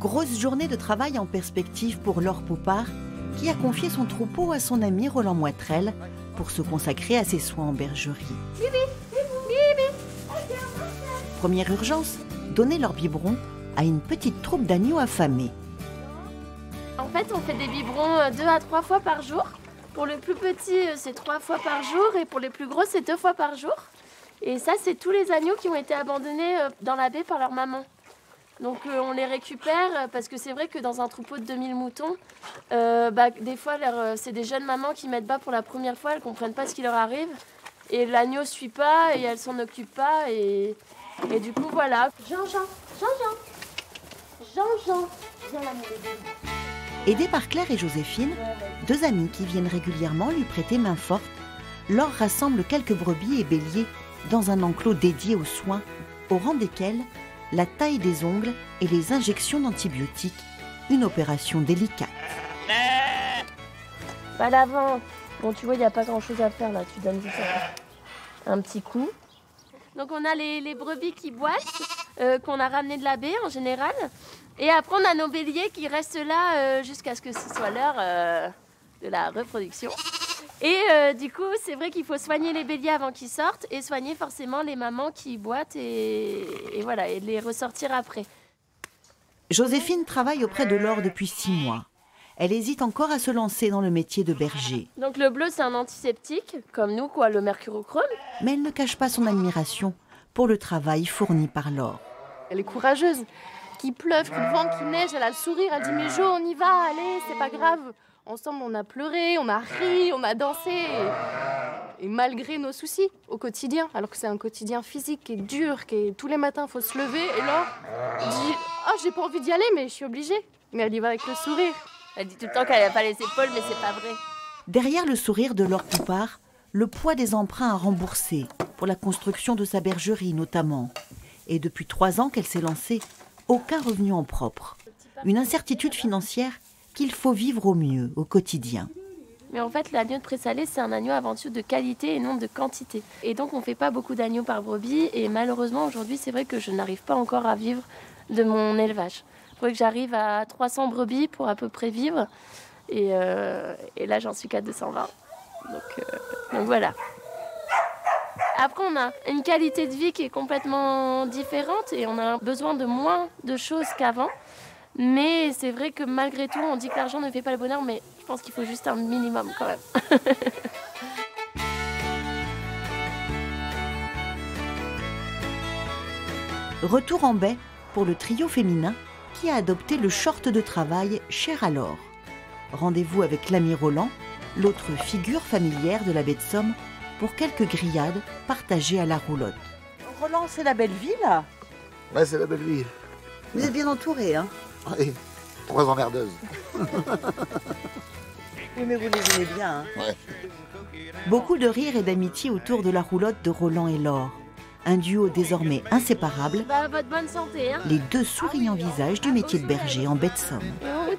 Grosse journée de travail en perspective pour Laure Poupard, qui a confié son troupeau à son ami Roland Moitrel pour se consacrer à ses soins en bergerie. Première urgence, donner leur biberon à une petite troupe d'agneaux affamés. En fait, on fait des biberons euh, deux à trois fois par jour. Pour le plus petit, euh, c'est trois fois par jour et pour les plus gros, c'est deux fois par jour. Et ça, c'est tous les agneaux qui ont été abandonnés euh, dans la baie par leur maman. Donc on les récupère parce que c'est vrai que dans un troupeau de 2000 moutons, bah, des fois c'est des jeunes mamans qui mettent bas pour la première fois, elles comprennent pas ce qui leur arrive. Et l'agneau suit pas et elles s'en occupent pas. Et, et du coup voilà. Jean-Jean, Jean-Jean, Jean-Jean, viens là mon bébé. Aidée par Claire et Joséphine, deux amies qui viennent régulièrement lui prêter main forte, Laure rassemble quelques brebis et béliers dans un enclos dédié aux soins, au rang desquels la taille des ongles et les injections d'antibiotiques, une opération délicate. Pas l'avant. Bon, tu vois, il n'y a pas grand-chose à faire là. Tu donnes juste un petit coup. Donc on a les, brebis qui boitent, euh, qu'on a ramené de la baie en général. Et après, on a nos béliers qui restent là euh, jusqu'à ce que ce soit l'heure euh, de la reproduction. Et euh, du coup, c'est vrai qu'il faut soigner les béliers avant qu'ils sortent et soigner forcément les mamans qui boitent et, voilà, et les ressortir après. Joséphine travaille auprès de Laure depuis six mois. Elle hésite encore à se lancer dans le métier de berger. Donc le bleu, c'est un antiseptique, comme nous, quoi, le mercurochrome. Mais elle ne cache pas son admiration pour le travail fourni par Laure. Elle est courageuse qu'il pleuve, qu'il vente, qu'il neige, elle a le sourire, elle dit mais Jo, on y va, allez, c'est pas grave. Ensemble, on a pleuré, on a ri, on a dansé. Et, malgré nos soucis au quotidien, alors que c'est un quotidien physique qui est dur, qui est tous les matins, il faut se lever. Et là, dit oh, j'ai pas envie d'y aller, mais je suis obligée. Mais elle y va avec le sourire. Elle dit tout le temps qu'elle n'a pas les épaules, mais c'est pas vrai. Derrière le sourire de Laure Poupard, le poids des emprunts à rembourser, pour la construction de sa bergerie notamment. Et depuis trois ans qu'elle s'est lancée, aucun revenu en propre. Une incertitude financière qu'il faut vivre au mieux, au quotidien. Mais en fait, l'agneau de présalé, c'est un agneau avant tout de qualité et non de quantité. Et donc, on ne fait pas beaucoup d'agneaux par brebis. Et malheureusement, aujourd'hui, c'est vrai que je n'arrive pas encore à vivre de mon élevage. Il faudrait que j'arrive à 300 brebis pour à peu près vivre. Et, euh, là, j'en suis qu'à 220. Donc, euh, donc voilà. Après, on a une qualité de vie qui est complètement différente et on a besoin de moins de choses qu'avant. Mais c'est vrai que malgré tout, on dit que l'argent ne fait pas le bonheur, mais je pense qu'il faut juste un minimum quand même. Retour en baie pour le trio féminin qui a adopté le short de travail cher à l'or. Rendez-vous avec l'ami Roland, l'autre figure familière de la baie de Somme, pour quelques grillades partagées à la roulotte. Roland, c'est la belle ville Ouais, c'est la belle ville. Vous êtes bien entouré, hein? Oui, trois emmerdeuses. oui, mais vous les aimez bien, hein Ouais. Beaucoup de rire et d'amitié autour de la roulotte de Roland et Laure. Un duo désormais inséparable. Bah, votre bonne santé, hein Les deux souriants visages du métier de berger en de Somme. Et